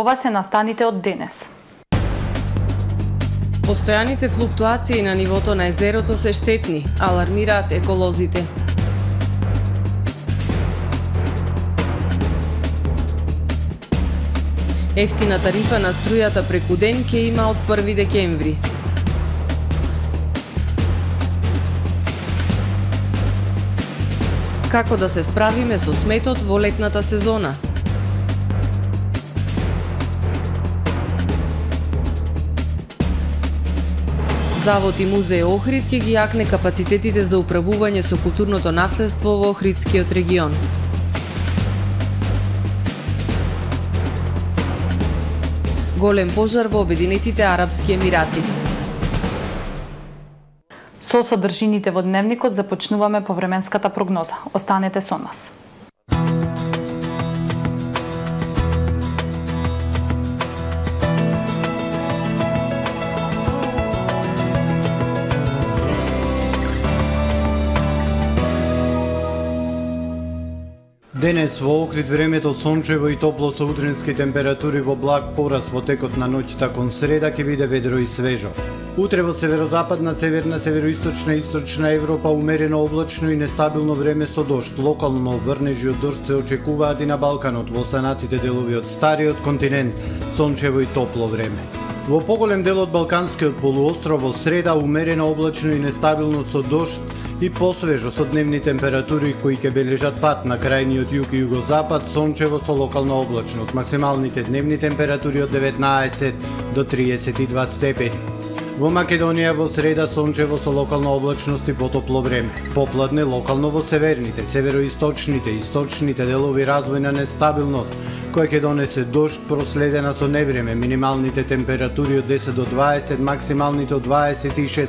Ова се настаните од денес. Постојаните флуктуации на нивото на езерото се штетни, алармираат еколозите. Ефтина тарифа на струјата преку ден ќе има од 1 декември. Како да се справиме со сметот во летната сезона? Завод и музеј Охрид ќе ги јакне капацитетите за управување со културното наследство во Охридскиот регион. Голем пожар во Обединетите Арабски Емирати. Со содржините во дневникот започнуваме повременската прогноза. Останете со нас. Денес во Охрид времето сончево и топло со утренски температури во благ пораст во текот на ноќта кон среда ќе биде ведро и свежо. Утре во северозападна, северна, североисточна и источна Европа умерено облачно и нестабилно време со дожд. Локално врнежи од дожд се очекуваат и на Балканот, во останатите делови од стариот континент, сончево и топло време. Во поголем дел од Балканскиот полуостров во среда умерено облачно и нестабилно со дожд и посвежо со дневни температури кои ќе бележат пат на крајниот југ и југозапад, сончево со локална облачност, максималните дневни температури од 19 до 32 степени. Во Македонија во среда сончево со локална облачност и потопло време. Попладне локално во северните, североисточните, источните делови развојна нестабилност, која ќе донесе дожд проследена со невреме, минималните температури од 10 до 20, максималните од 26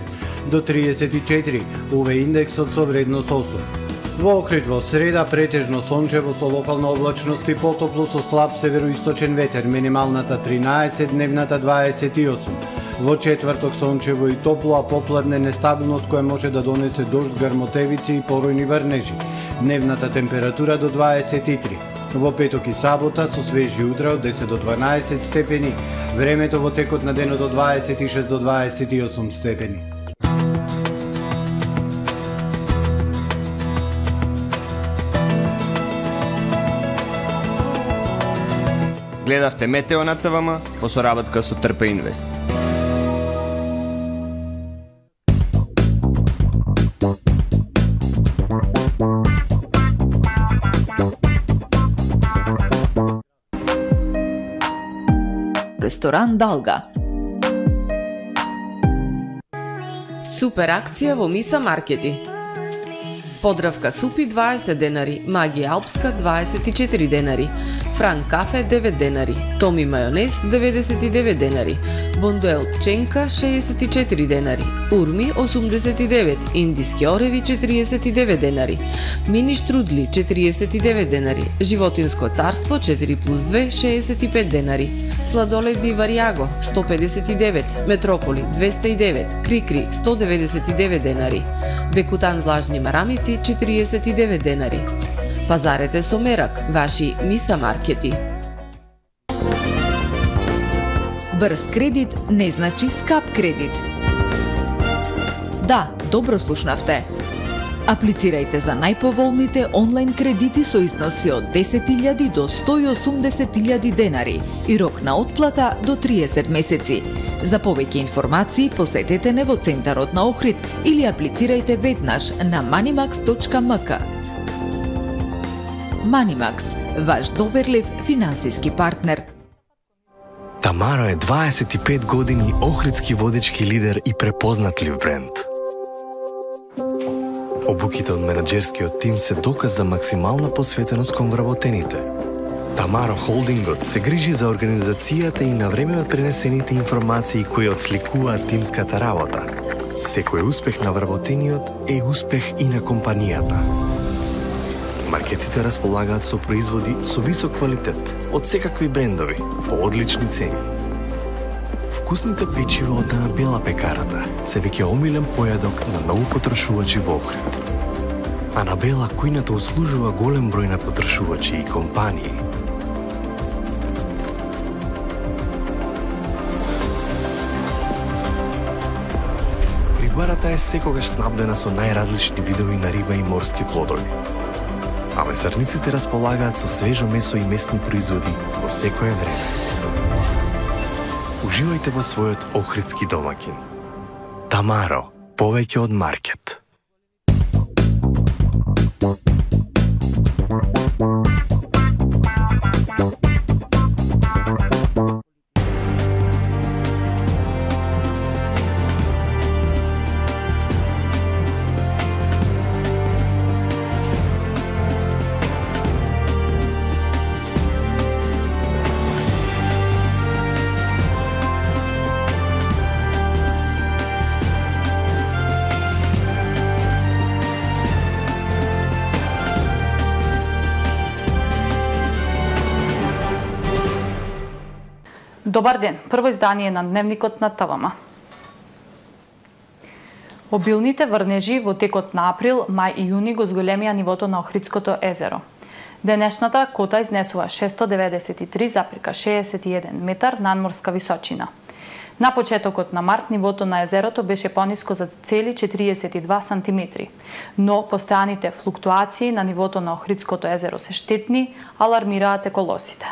до 34, уве индексот со вредност 8. Во Охрид во среда претежно сончево со локална облачност и потопло со слаб североисточен ветер, минималната 13, дневната 28. Во четврток сончево и топло, а попладне нестабилност која може да донесе дожд, гармотевици и поројни врнежи. Дневната температура до 23. Во петок и сабота со свежи утра од 10 до 12 степени, времето во текот на денот од 26 до 28 степени. Гледавте Метео на ТВМ по соработка со Трпе Инвест. Ресторан Далга. Супер акција во Миса Маркети. Подравка супи 20 денари, магија алпска 24 денари, Франк кафе 9 денари, Томи мајонез 99 денари, Бондуел ченка 64 денари, Урми 89, индиски ореви 49 денари, Мини штрудли 49 денари, Животинско царство 4 плюс 2 65 денари, Сладоледи Варијаго 159, Метрополи 209, Крикри 199 денари, Бекутан влажни марамици 49 денари, Пазарете со мерак, ваши Миса маркети. Брз кредит не значи скап кредит. Да, добро слушнавте. Аплицирајте за најповолните онлайн кредити со износи од 10.000 до 180.000 денари и рок на отплата до 30 месеци. За повеќе информации посетете не во Центарот на Охрид или аплицирајте веднаш на manimax.mk. Манимакс, ваш доверлив финансиски партнер. Тамаро е 25 години охридски водички лидер и препознатлив бренд. Обуките од менеджерскиот тим се доказ за максимална посветеност кон вработените. Тамаро Холдингот се грижи за организацијата и на време пренесените информации кои отсликуваат тимската работа. Секој успех на вработениот е успех и на компанијата. Маркетите располагаат со производи со висок квалитет, од секакви брендови, по одлични цени. Вкусните печива од Данабела пекарата се веќе омилен појадок на многу потрошувачи во Охрид. Анабела кујната услужува голем број на потрошувачи и компании, Рибарата е секогаш снабдена со најразлични видови на риба и морски плодови, А месарниците располагаат со свежо месо и месни производи во секое време. Уживајте во својот охридски домакин. Тамаро, повеќе од маркет. Добар ден. Прво издание на Дневникот на ТВМ. Обилните врнежи во текот на април, мај и јуни го зголемија нивото на Охридското езеро. Денешната кота изнесува 693,61 метар надморска височина. На почетокот на март нивото на езерото беше пониско за цели 42 сантиметри, но постојаните флуктуации на нивото на Охридското езеро се штетни, алармираат еколозите.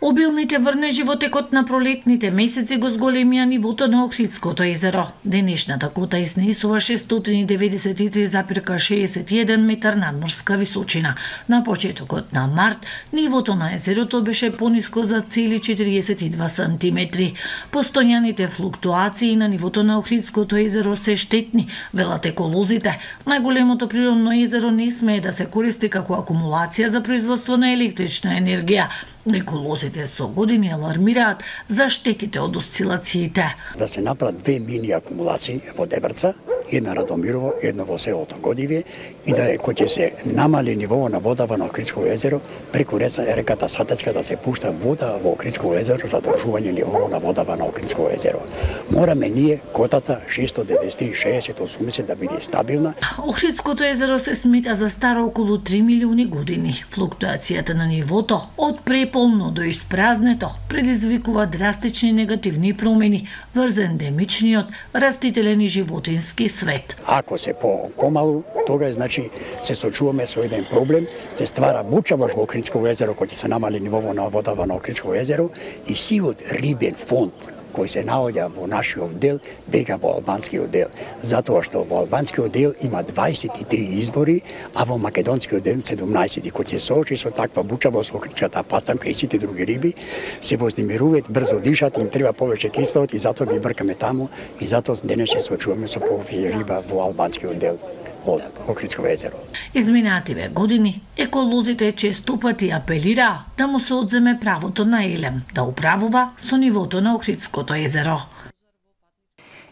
Обилните врнежи во текот на пролетните месеци го зголемија нивото на Охридското езеро. Денешната кота изнесува 693,61 метар надморска височина. На почетокот на март, нивото на езерото беше пониско за цели 42 сантиметри. Постојаните флуктуации на нивото на Охридското езеро се штетни, велат еколозите. Најголемото природно езеро не смее да се користи како акумулација за производство на електрична енергија, Еколозите со години алармираат за штетите од осцилациите. Да се направат две мини акумулации во Дебрца, една Радомирово, едно во селото Годиве и да е кој ќе се намали нивово на водава на Охридско езеро преку реца реката Сатецка да се пушта вода во Охридско езеро за држување нивово на водава на Охридско езеро. Мораме ние котата 693 60 80 да биде стабилна. Охридското езеро се смета за старо околу 3 милиони години. Флуктуацијата на нивото од неполно да до испразнето предизвикува драстични негативни промени врз ендемичниот растителен и животински свет. Ако се по помалу, тога значи се сочуваме со еден проблем, се ствара буча во Охридско езеро кој ќе се намали нивото на водава на Охридско езеро и сиот рибен фонд кој се наоѓа во нашиот дел, бега во албанскиот дел. Затоа што во албанскиот дел има 23 извори, а во македонскиот дел 17. Кој ќе соочи со таква буча во сохричката пастанка и сите други риби, се вознемируваат, брзо дишат, им треба повеќе кислород и затоа ги бркаме таму и затоа денес се соочуваме со повеќе риба во албанскиот дел од Охридско езеро. Изминативе години, еколозите често пати апелираа да му се одземе правото на Елем да управува со нивото на Охридското езеро.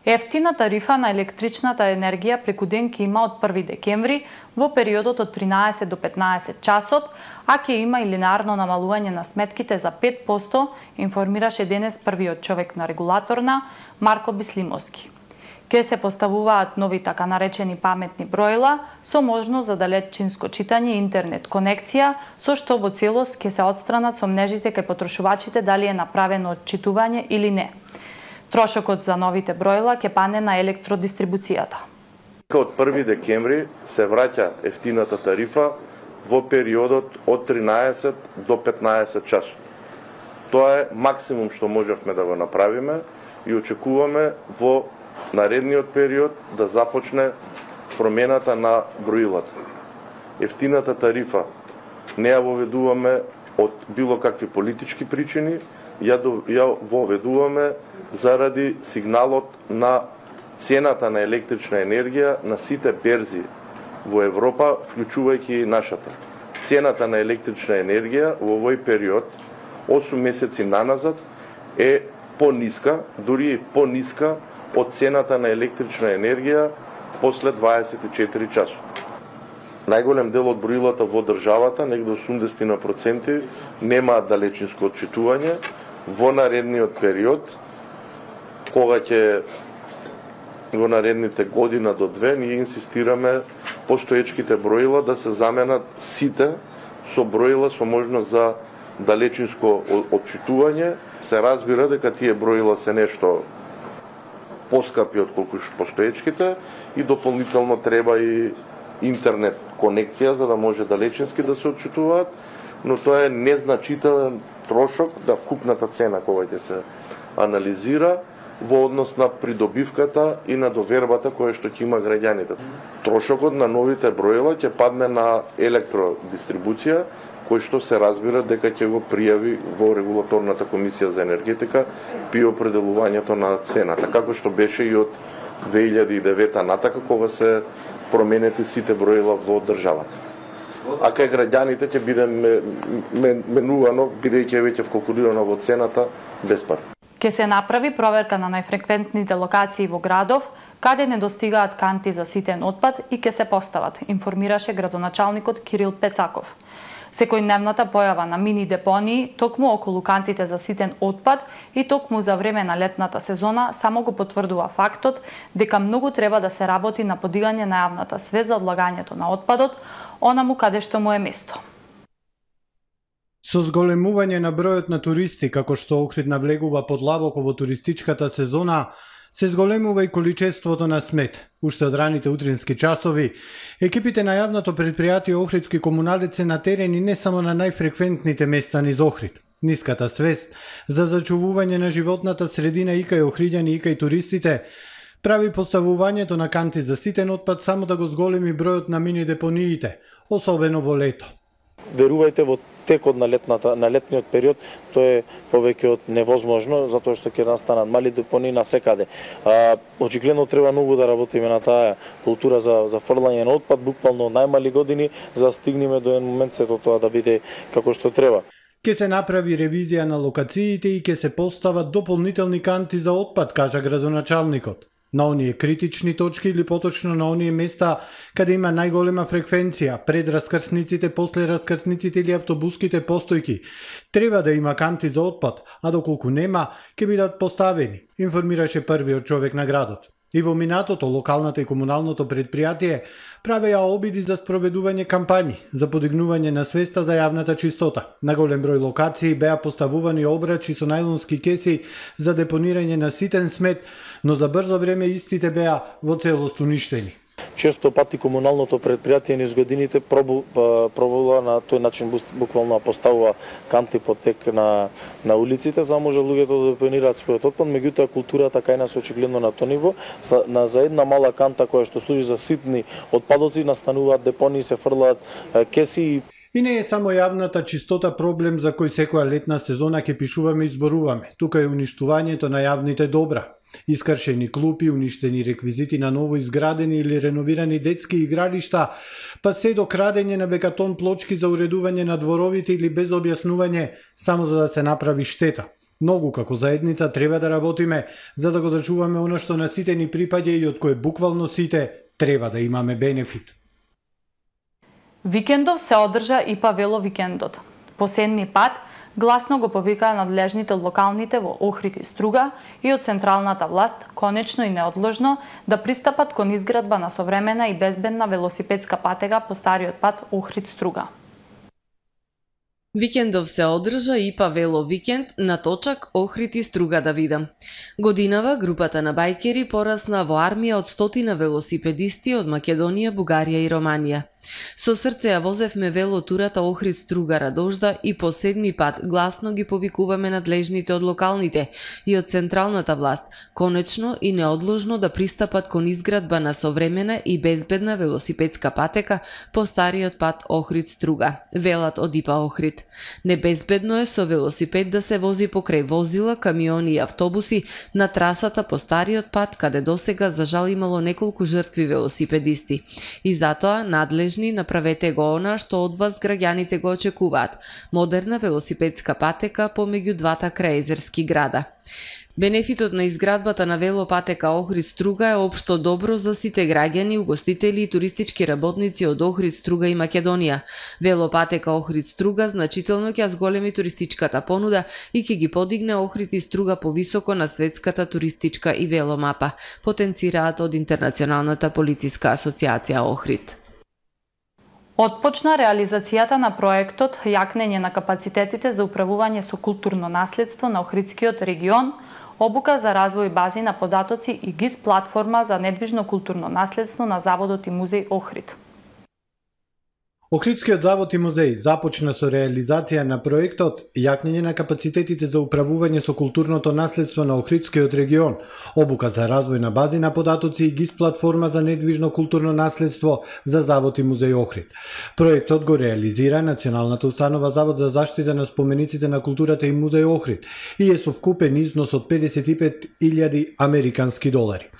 Ефтина тарифа на електричната енергија преку ден ќе има од 1 декември во периодот од 13 до 15 часот, а ќе има и линарно намалување на сметките за 5%, информираше денес првиот човек на регулаторна Марко Бислимовски ке се поставуваат нови така наречени паметни броила со можност за далечинско читање и интернет конекција, со што во целост ќе се одстранат сомнежите кај потрошувачите дали е направено отчитување или не. Трошокот за новите броила ќе пане на електродистрибуцијата. Од 1 декември се враќа ефтината тарифа во периодот од 13 до 15 часот. Тоа е максимум што можевме да го направиме и очекуваме во наредниот период да започне промената на броилата. Ефтината тарифа не ја воведуваме од било какви политички причини, ја, ја воведуваме заради сигналот на цената на електрична енергија на сите берзи во Европа, вклучувајќи и нашата. Цената на електрична енергија во овој период, 8 месеци наназад, е пониска, дури и пониска од цената на електрична енергија после 24 часот. Најголем дел од броилата во државата, негде 80% немаат далечинско отчитување во наредниот период, кога ќе во наредните година до две, ние инсистираме постоечките броила да се заменат сите со броила со можност за далечинско отчитување. Се разбира дека тие броила се нешто поскапи од колку постоечките и дополнително треба и интернет конекција за да може далечински да се отчитуваат, но тоа е незначителен трошок да вкупната цена кога ќе се анализира во однос на придобивката и на довербата која што ќе има граѓаните. Трошокот на новите броила ќе падне на електродистрибуција, кој што се разбира дека ќе го пријави во регулаторната комисија за енергетика при определувањето на цената, како што беше и од 2009 натака кога се променети сите броила во државата. А кај граѓаните ќе биде менувано, бидејќи веќе вкалкулирано во цената, без пар. Ке се направи проверка на најфреквентните локации во градов, каде недостигаат канти за ситен отпад и ке се постават, информираше градоначалникот Кирил Пецаков. Секојдневната појава на мини депони токму околу кантите за ситен отпад и токму за време на летната сезона само го потврдува фактот дека многу треба да се работи на подигање на јавната свест за одлагањето на отпадот, онаму каде што му е место. Со зголемување на бројот на туристи, како што Охрид навлегува подлабоко во туристичката сезона, се зголемува и количеството на смет. Уште од раните утрински часови, екипите на јавното предпријатие Охридски комуналици на терени не само на најфреквентните места низ Охрид. Ниската свест за зачувување на животната средина и кај охриѓани и кај туристите прави поставувањето на канти за ситен отпад само да го зголеми бројот на мини депониите, особено во лето. Верувајте во текот на летната на летниот период тоа е повеќе од невозможно затоа што ќе настанат мали депони на секаде. А, очигледно треба многу да работиме на таа култура за за фрлање на отпад буквално најмали години за да стигнеме до еден момент сето тоа да биде како што треба. Ке се направи ревизија на локациите и ке се постават дополнителни канти за отпад, кажа градоначалникот на оние критични точки или поточно на оние места каде има најголема фреквенција пред раскрсниците, после раскрсниците или автобуските постојки. Треба да има канти за отпад, а доколку нема, ќе бидат поставени, информираше првиот човек на градот. И во минатото локалната и комуналното предпријатие правеа обиди за спроведување кампањи за подигнување на свеста за јавната чистота. На голем број локации беа поставувани обрачи со најлонски кеси за депонирање на ситен смет, но за брзо време истите беа во целост уништени. Често пати комуналното предпријатие низ годините пробу, па, пробува на тој начин буквално поставува канти потек на на улиците за да може луѓето да депонираат својот отпад, меѓутоа културата кај нас очигледно на тоа ниво, за, на за една мала канта која што служи за ситни отпадоци настануваат депонии, се фрлаат кеси И не е само јавната чистота проблем за кој секоја летна сезона ќе пишуваме и зборуваме. Тука е уништувањето на јавните добра. Искршени клупи, уништени реквизити на ново изградени или реновирани детски игралишта, па се до крадење на бекатон плочки за уредување на дворовите или без објаснување, само за да се направи штета. Многу како заедница треба да работиме за да го зачуваме оно што на сите ни припаѓа и од кое буквално сите треба да имаме бенефит. Викендов се одржа и Павело викендот. По седми пат – гласно го повикаа надлежните од локалните во Охрид и Струга и од централната власт конечно и неодложно да пристапат кон изградба на современа и безбедна велосипедска патега по стариот пат Охрид Струга. Викендов се одржа и Павело викенд на точак Охрид и Струга да видам. Годинава групата на бајкери порасна во армија од стотина велосипедисти од Македонија, Бугарија и Романија. Со срце ја возевме вело турата Охрид-Струга-Дожда и по седми пат гласно ги повикуваме надлежните од локалните и од централната власт, конечно и неодложно да пристапат кон изградба на современа и безбедна велосипедска патека по стариот пат Охрид Струга, велат од ИПА Охрид. Небезбедно е со велосипед да се вози покрај возила, камиони и автобуси на трасата по стариот пат каде досега за жал имало неколку жртви велосипедисти. И затоа надлеж надлежни, направете го она што од вас граѓаните го очекуваат – модерна велосипедска патека помеѓу двата краезерски града. Бенефитот на изградбата на велопатека Охрид Струга е општо добро за сите граѓани, угостители и туристички работници од Охрид Струга и Македонија. Велопатека Охрид Струга значително ќе зголеми туристичката понуда и ќе ги подигне Охрид и Струга повисоко на светската туристичка и веломапа, потенцираат од Интернационалната полициска асоциација Охрид. Отпочна реализацијата на проектот Јакнење на капацитетите за управување со културно наследство на Охридскиот регион обука за развој бази на податоци и ГИС платформа за недвижно културно наследство на Заводот и музеј Охрид. Охридскиот завод и музеј започна со реализација на проектот Јакнење на капацитетите за управување со културното наследство на Охридскиот регион, обука за развој на бази на податоци и ГИС платформа за недвижно културно наследство за завод и музеј Охрид. Проектот го реализира Националната установа Завод за заштита на спомениците на културата и музеј Охрид и е со вкупен износ од 55.000 американски долари.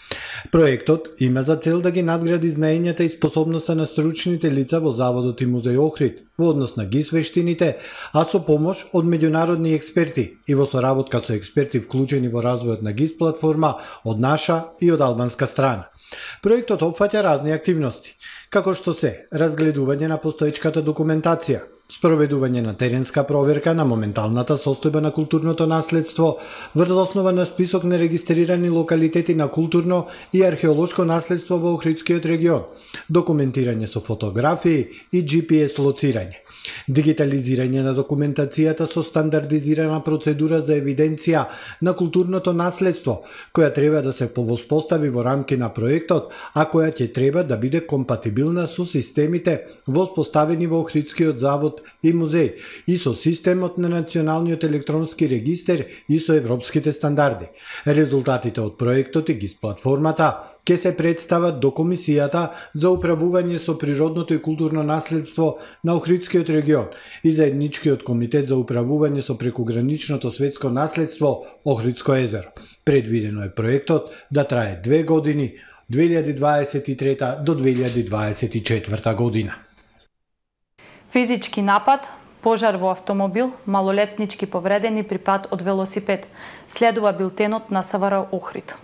Проектот има за цел да ги надгради знаењата и способноста на стручните лица во заводот и музеј Охрид во однос на ги вештините, а со помош од меѓународни експерти и во соработка со експерти вклучени во развојот на ГИС платформа од наша и од албанска страна. Проектот опфаќа разни активности, како што се разгледување на постоечката документација, спроведување на теренска проверка на моменталната состојба на културното наследство врз основа на список на регистрирани локалитети на културно и археолошко наследство во Охридскиот регион, документирање со фотографии и GPS лоцирање, дигитализирање на документацијата со стандардизирана процедура за евиденција на културното наследство, која треба да се повоспостави во рамки на проектот, а која ќе треба да биде компатибилна со системите воспоставени во Охридскиот завод и музеј и со системот на Националниот електронски регистер и со европските стандарди. Резултатите од проектот и ГИС платформата ќе се представат до Комисијата за управување со природното и културно наследство на Охридскиот регион и заедничкиот комитет за управување со прекограничното светско наследство Охридско езеро. Предвидено е проектот да трае две години 2023 до 2024 година. Физички напад, пожар во автомобил, малолетнички повредени при пат од велосипед. Следува билтенот на СВР Охрид.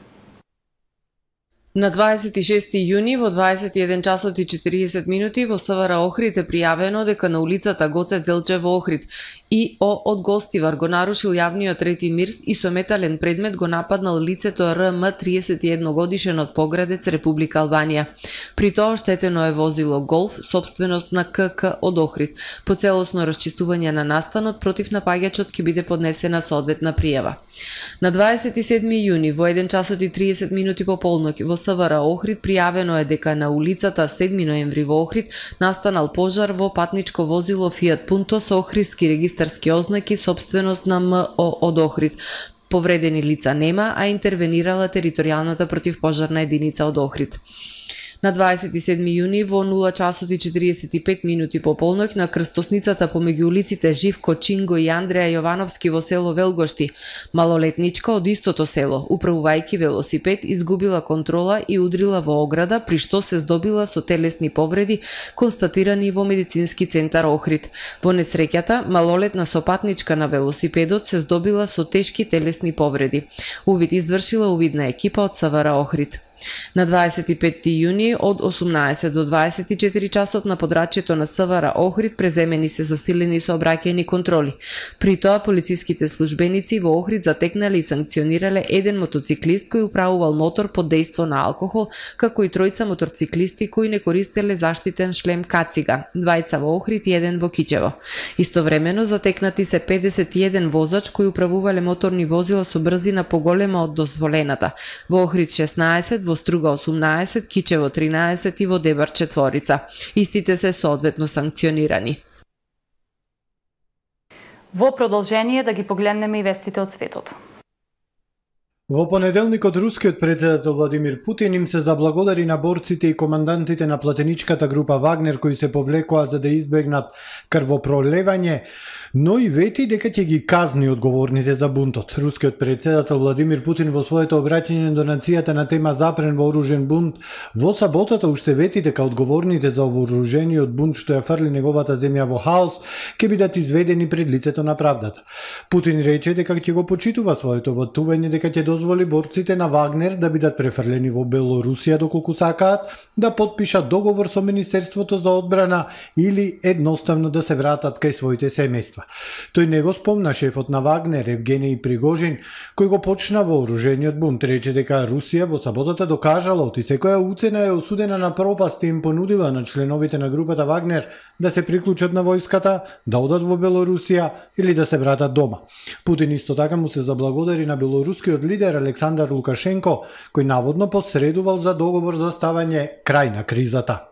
На 26 јуни во 21 часот и 40 минути во СВР Охрид е пријавено дека на улицата Гоце Делче во Охрид и о од гостивар го нарушил јавниот трети мир и со метален предмет го нападнал лицето РМ 31 годишен од Поградец, Република Албанија. При тоа штетено е возило Голф, собственост на КК од Охрид. По целосно расчистување на настанот против напаѓачот ќе биде поднесена соодветна пријава. На 27 јуни во 1 часот и 30 минути по полноќ во СВР Охрид пријавено е дека на улицата 7 ноември во Охрид настанал пожар во патничко возило Фиат Пунто со охридски регистарски ознаки собственост на МО од Охрид. Повредени лица нема, а интервенирала територијалната противпожарна единица од Охрид. На 27 јуни во 0 часот и 45 минути по полнок на крстосницата помеѓу улиците Живко Чинго и Андреа Јовановски во село Велгошти, малолетничка од истото село, управувајќи велосипед, изгубила контрола и удрила во ограда, при што се здобила со телесни повреди констатирани во медицински центар Охрид. Во несреќата, малолетна сопатничка на велосипедот се здобила со тешки телесни повреди. Увид извршила увидна екипа од Савара Охрид. На 25 јуни од 18 до 24 часот на подрачјето на СВР Охрид преземени се засилени сообраќајни контроли. При тоа полициските службеници во Охрид затекнале и санкционирале еден мотоциклист кој управувал мотор под дејство на алкохол, како и тројца мотоциклисти кои не користеле заштитен шлем кацига, двајца во Охрид и еден во Кичево. Истовремено затекнати се 51 возач кои управувале моторни возила со брзина поголема од дозволената. Во Охрид 16, во Струга 18, Кичево 13 и во Дебар четворица. Истите се соодветно санкционирани. Во продолжение да ги погледнеме и вестите од светот. Во понеделникот рускиот председател Владимир Путин им се заблагодари на борците и командантите на платеничката група Вагнер кои се повлекоа за да избегнат крвопролевање но и вети дека ќе ги казни одговорните за бунтот. Рускиот председател Владимир Путин во своето обраќање до нацијата на тема запрен вооружен бунт во саботата уште вети дека одговорните за вооружениот бунт што ја фрли неговата земја во хаос ќе бидат изведени пред лицето на правдата. Путин рече дека ќе го почитува своето ватување дека ќе дозволи борците на Вагнер да бидат префрлени во Белорусија доколку сакаат, да подпишат договор со Министерството за одбрана или едноставно да се вратат кај своите семејства убиства. Тој не го спомна шефот на Вагнер Евгений Пригожин, кој го почна вооружениот бунт, рече дека Русија во саботата докажала оти секоја уцена е осудена на пропаст и им понудила на членовите на групата Вагнер да се приклучат на војската, да одат во Белорусија или да се вратат дома. Путин исто така му се заблагодари на белорускиот лидер Александар Лукашенко, кој наводно посредувал за договор за ставање крај на кризата.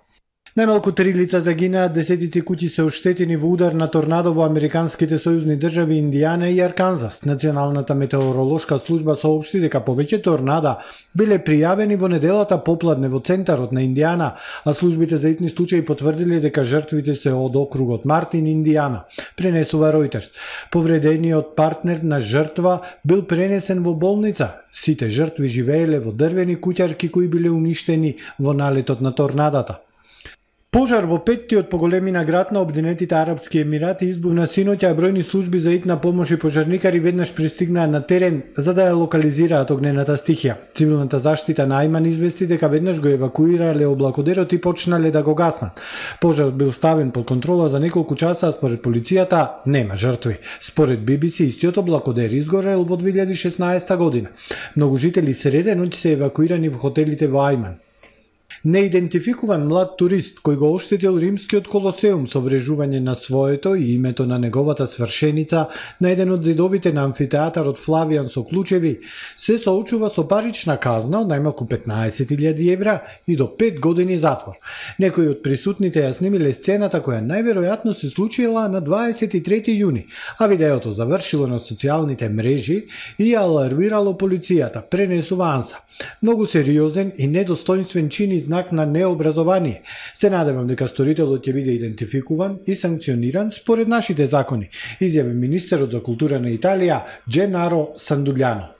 Најмалку три лица загинаа, десетици куќи се оштетени во удар на торнадо во американските сојузни држави Индијана и Арканзас. Националната метеоролошка служба соопшти дека повеќе торнада биле пријавени во неделата попладне во центарот на Индијана, а службите за итни случаи потврдиле дека жртвите се од округот Мартин, Индијана, пренесува Ројтерс. Повредениот партнер на жртва бил пренесен во болница. Сите жртви живееле во дрвени куќарки кои биле уништени во налетот на торнадата. Пожар во петтиот по големина град на Обединетите Арапски Емирати избувна синоќа, бројни служби за итна помош и пожарникари веднаш пристигнаа на терен за да ја локализираат огнената стихија. Цивилната заштита на Ајман извести дека веднаш го евакуирале облакодерот и почнале да го гаснат. Пожарот бил ставен под контрола за неколку часа, а според полицијата нема жртви. Според BBC истиот облакодер изгорел во 2016 година. Многу жители среде ноќи се евакуирани во хотелите во Ајман. Неидентификуван млад турист кој го оштетил римскиот колосеум со врежување на своето и името на неговата свршеница на еден од зидовите на амфитеатарот Флавијан со клучеви, се соочува со парична казна од најмалку 15.000 евра и до 5 години затвор. Некои од присутните ја снимиле сцената која најверојатно се случила на 23 јуни, а видеото завршило на социјалните мрежи и ја алармирало полицијата, пренесува Анса. Многу сериозен и недостоинствен чин знак на необразование. Се надевам дека сторителот ќе биде идентификуван и санкциониран според нашите закони, изјави министерот за култура на Италија Дженаро Сандуљано.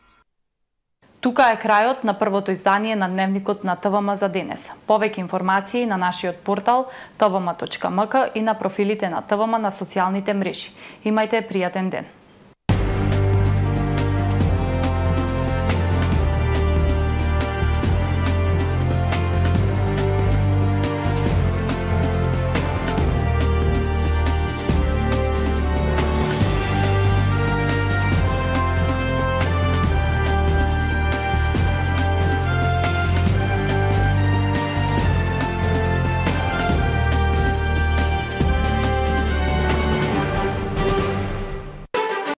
Тука е крајот на првото издание на Дневникот на ТВМ за денес. Повеќе информации на нашиот портал tvm.mk и на профилите на ТВМ на социјалните мрежи. Имајте пријатен ден.